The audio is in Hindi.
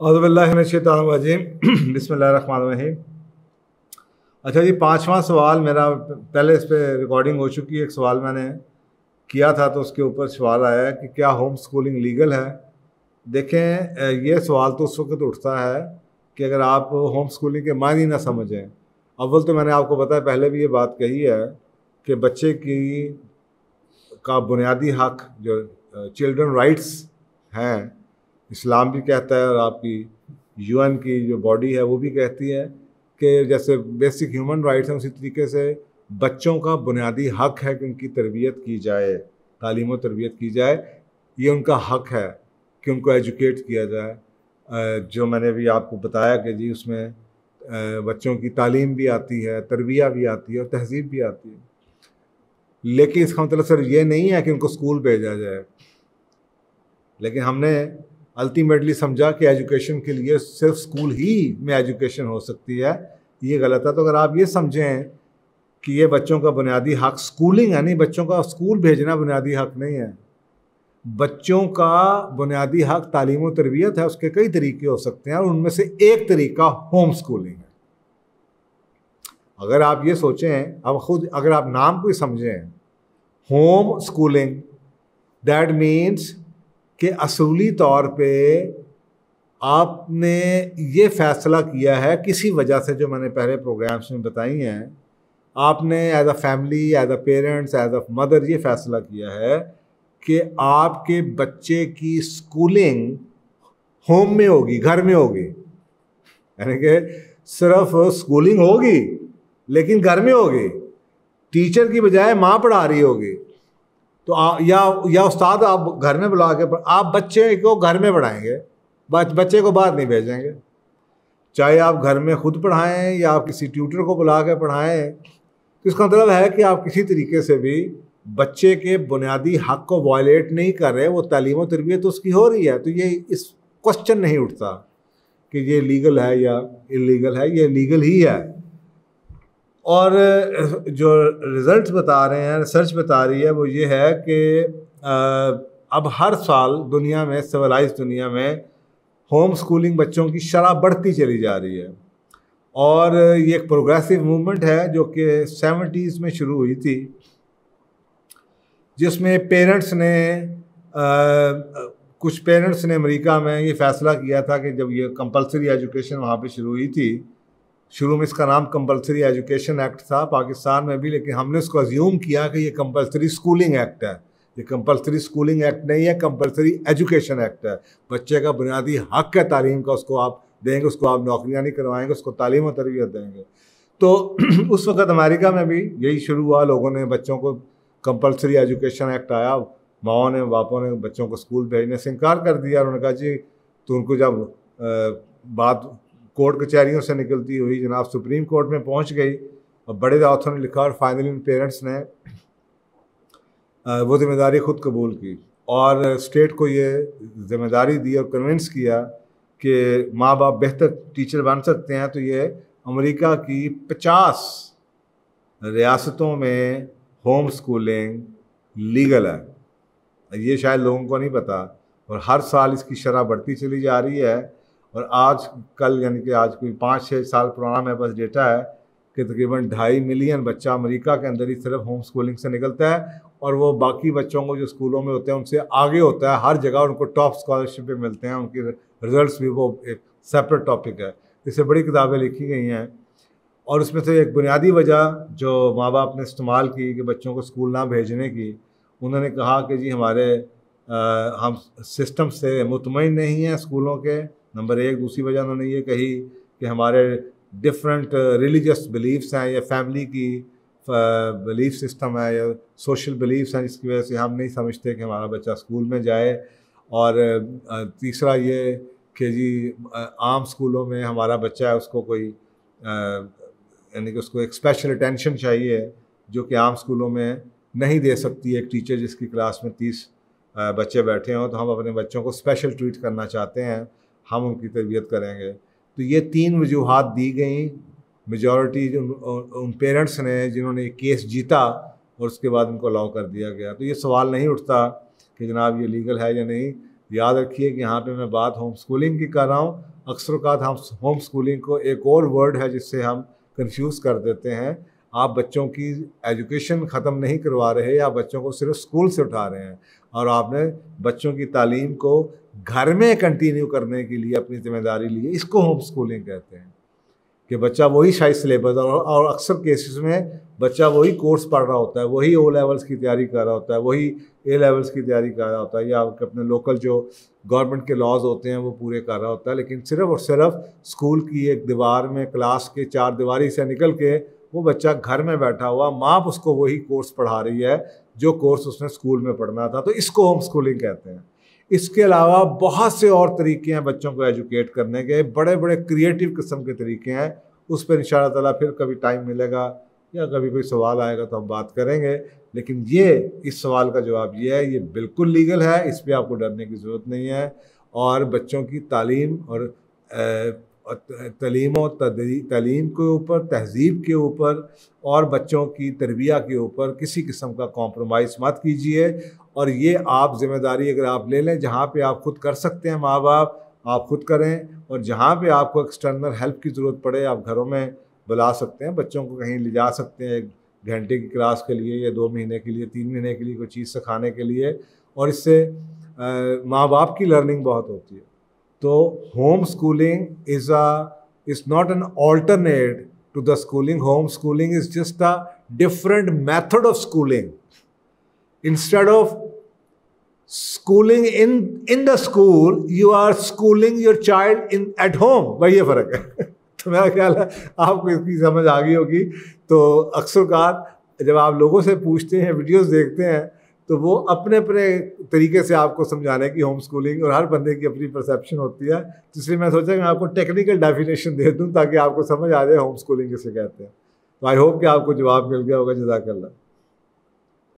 अज़बिल्लाशैतरजीम बसमीम अच्छा जी, पांचवा सवाल मेरा, पहले इस पर रिकॉर्डिंग हो चुकी है। एक सवाल मैंने किया था तो उसके ऊपर सवाल आया कि क्या होम स्कूलिंग लीगल है? देखें ये सवाल तो उस वक्त उठता है कि अगर आप होम स्कूलिंग के मायने ना समझें। अव्वल तो मैंने आपको बताया, पहले भी ये बात कही है कि बच्चे की का बुनियादी हक, जो चिल्ड्रन राइट्स हैं इस्लाम भी कहता है और आपकी यूएन की जो बॉडी है वो भी कहती है कि जैसे बेसिक ह्यूमन राइट्स हैं, उसी तरीके से बच्चों का बुनियादी हक है कि उनकी तरबियत की जाए, तालीम तरबियत की जाए। ये उनका हक है कि उनको एजुकेट किया जाए। जो मैंने भी आपको बताया कि जी उसमें बच्चों की तालीम भी आती है, तरबिया भी आती है और तहजीब भी आती है। लेकिन इसका मतलब सर ये नहीं है कि उनको स्कूल भेजा जाए। लेकिन हमने अल्टीमेटली समझा कि एजुकेशन के लिए सिर्फ़ स्कूल ही में एजुकेशन हो सकती है, ये गलत है। तो अगर आप ये समझें कि ये बच्चों का बुनियादी हक स्कूलिंग नहीं, बच्चों का स्कूल भेजना बुनियादी हक नहीं है। बच्चों का बुनियादी हक तालीम और तरबियत है, उसके कई तरीके हो सकते हैं और उनमें से एक तरीका होम स्कूलिंग है। अगर आप ये सोचें, अब खुद अगर आप नाम को ही समझें, होम स्कूलिंग, दैट मीन्स कि असूली तौर पे आपने ये फ़ैसला किया है, किसी वजह से जो मैंने पहले प्रोग्राम्स में बताई हैं, आपने as a family as a parents as a mother ये फ़ैसला किया है कि आपके बच्चे की स्कूलिंग होम में होगी, घर में होगी। यानी कि सिर्फ़ स्कूलिंग होगी, लेकिन घर में होगी। टीचर की बजाय माँ पढ़ा रही होगी। तो आ, या या उस्ताद आप घर में बुला के आप बच्चे को घर में पढ़ाएँगे बच्चे को बाहर नहीं भेजेंगे। चाहे आप घर में खुद पढ़ाएँ या आप किसी ट्यूटर को बुला के पढ़ाएँ तो इसका मतलब है कि आप किसी तरीके से भी बच्चे के बुनियादी हक को वायलेट नहीं कर रहे वो तालीम तरबियत तो उसकी हो रही है तो ये इस क्वेश्चन नहीं उठता कि ये लीगल है या इलीगल है ये लीगल ही है। और जो रिज़ल्ट बता रहे हैं रिसर्च बता रही है वो ये है कि अब हर साल दुनिया में सिविलाइज दुनिया में होम स्कूलिंग बच्चों की शरह बढ़ती चली जा रही है। और ये एक प्रोग्रेसिव मूवमेंट है जो कि सेवेंटीज़ में शुरू हुई थी जिसमें पेरेंट्स ने आ, कुछ पेरेंट्स ने अमेरिका में ये फ़ैसला किया था कि जब ये कंपलसरी एजुकेशन वहाँ पे शुरू हुई थी शुरू में इसका नाम कंपलसरी एजुकेशन एक्ट था, पाकिस्तान में भी, लेकिन हमने उसको अज्यूम किया कि ये कंपलसरी स्कूलिंग एक्ट है। ये कंपलसरी स्कूलिंग एक्ट नहीं है कंपलसरी एजुकेशन एक्ट है। बच्चे का बुनियादी हक है तालीम का, उसको आप देंगे, उसको आप नौकरियाँ नहीं करवाएँगे, उसको तालीम और तरबियत देंगे। तो उस वक्त अमेरिका में भी यही शुरू हुआ, लोगों ने बच्चों को कंपलसरी एजुकेशन एक्ट आया, माओ ने, बापों ने बच्चों को स्कूल भेजने से इनकार कर दिया, उन्होंने कहा, जी तो उनको जब बात कोर्ट कचहरियों से निकलती हुई जनाब सुप्रीम कोर्ट में पहुँच गई और बड़े दावतों ने लिखा और फाइनली पेरेंट्स ने वो ज़िम्मेदारी खुद कबूल की और स्टेट को ये ज़िम्मेदारी दी और कन्विंस किया कि माँ बाप बेहतर टीचर बन सकते हैं तो ये अमेरिका की पचास रियासतों में होम स्कूलिंग लीगल है। ये शायद लोगों को नहीं पता और हर साल इसकी शरह बढ़ती चली जा रही है। और आज कल यानी कि आज कोई पाँच छः साल पुराना मेरे पास डेटा है कि तकरीबन ढाई मिलियन बच्चा अमेरिका के अंदर ही सिर्फ़ होम स्कूलिंग से निकलता है और वो बाकी बच्चों को जो स्कूलों में होते हैं उनसे आगे होता है। हर जगह उनको टॉप स्कॉलरशिप भी मिलते हैं उनकी रिजल्ट्स भी वो एक सेपरेट टॉपिक है। इससे बड़ी किताबें लिखी गई हैं और उसमें से एक बुनियादी वजह जो माँ बाप ने इस्तेमाल की कि बच्चों को स्कूल ना भेजने की उन्होंने कहा कि जी हमारे आ, हम सिस्टम से मुतमिन नहीं हैं स्कूलों के नंबर एक दूसरी वजह उन्होंने ये कही कि हमारे डिफरेंट रिलीजियस बिलीफ्स हैं, या फैमिली की बिलीफ सिस्टम है, या सोशल बिलीफ्स हैं, जिसकी वजह से हम नहीं समझते कि हमारा बच्चा स्कूल में जाए। और तीसरा ये कि जी आम स्कूलों में हमारा बच्चा है, उसको कोई यानी कि उसको एक स्पेशल अटेंशन चाहिए, जो कि आम स्कूलों में नहीं दे सकती एक टीचर जिसकी क्लास में तीस बच्चे बैठे हों। तो हम अपने बच्चों को स्पेशल ट्रीट करना चाहते हैं। हम उनकी तरबियत करेंगे। तो ये तीन वजूहत दी गई। मेजॉरिटी जो उन पेरेंट्स ने जिन्होंने केस जीता और उसके बाद उनको अलाउ कर दिया गया। तो ये सवाल नहीं उठता कि जनाब ये लीगल है या नहीं। याद रखिए कि यहाँ पे मैं बात होम स्कूलिंग की कर रहा हूँ। अक्सर अवकात हम होम स्कूलिंग को एक और वर्ड है जिससे हम कंफ्यूज कर देते हैं। आप बच्चों की एजुकेशन ख़त्म नहीं करवा रहे या बच्चों को सिर्फ़ स्कूल से उठा रहे हैं। और आपने बच्चों की तालीम को घर में कंटिन्यू करने के लिए अपनी ज़िम्मेदारी ली इसको होम स्कूलिंग कहते हैं कि बच्चा वही शायद सिलेबस और, और अक्सर केसेस में बच्चा वही कोर्स पढ़ रहा होता है वही ओ लेवल्स की तैयारी कर रहा होता है वही ए लेवल्स की तैयारी कर रहा होता है या अपने लोकल जो गवर्नमेंट के लॉज होते हैं वो पूरे कर रहा होता है। लेकिन सिर्फ़ और सिर्फ़ स्कूल की एक दीवार में क्लास के चार दीवारी से निकल के वो बच्चा घर में बैठा हुआ माँ उसको वही कोर्स पढ़ा रही है जो कोर्स उसने स्कूल में पढ़ना था तो इसको होम स्कूलिंग कहते हैं। इसके अलावा बहुत से और तरीके हैं बच्चों को एजुकेट करने के बड़े बड़े क्रिएटिव किस्म के तरीके हैं, उस पर इन ताला फिर कभी टाइम मिलेगा या कभी कोई सवाल आएगा तो हम बात करेंगे, लेकिन ये, इस सवाल का जवाब ये है, ये बिल्कुल लीगल है, इस पर आपको डरने की ज़रूरत नहीं है, और बच्चों की तालीम और तलीम और तलीम के ऊपर, तहजीब के ऊपर और बच्चों की तरबिया के ऊपर किसी किस्म का कॉम्प्रोमाइज़ मत कीजिए। और ये आप ज़िम्मेदारी अगर आप ले लें, जहाँ पे आप खुद कर सकते हैं माँ बाप आप खुद करें। और जहाँ पे आपको एक्सटर्नल हेल्प की ज़रूरत पड़े, आप घरों में बुला सकते हैं, बच्चों को कहीं ले जा सकते हैं एक घंटे की क्लास के लिए या दो महीने के लिए, तीन महीने के लिए कोई चीज़ सिखाने के लिए। और इससे माँ बाप की लर्निंग बहुत होती है। तो home schooling is a is not an alternate to the schooling home schooling is just a different method of schooling instead of schooling in in the school you are schooling your child in at home भाई ये फ़र्क है। तो मेरा ख्याल है, आपको इसकी समझ आ गई होगी। तो अक्सर कार जब आप लोगों से पूछते हैं वीडियोस देखते हैं तो वो अपने अपने तरीके से आपको समझाने की होम स्कूलिंग और हर बंदे की अपनी परसेप्शन होती है। तो इसलिए मैं सोचा कि मैं आपको टेक्निकल डेफिनेशन दे दूँ ताकि आपको समझ आ जाए होम स्कूलिंग किसे कहते हैं। तो आई होप कि आपको जवाब मिल गया होगा। जजाकल्ला।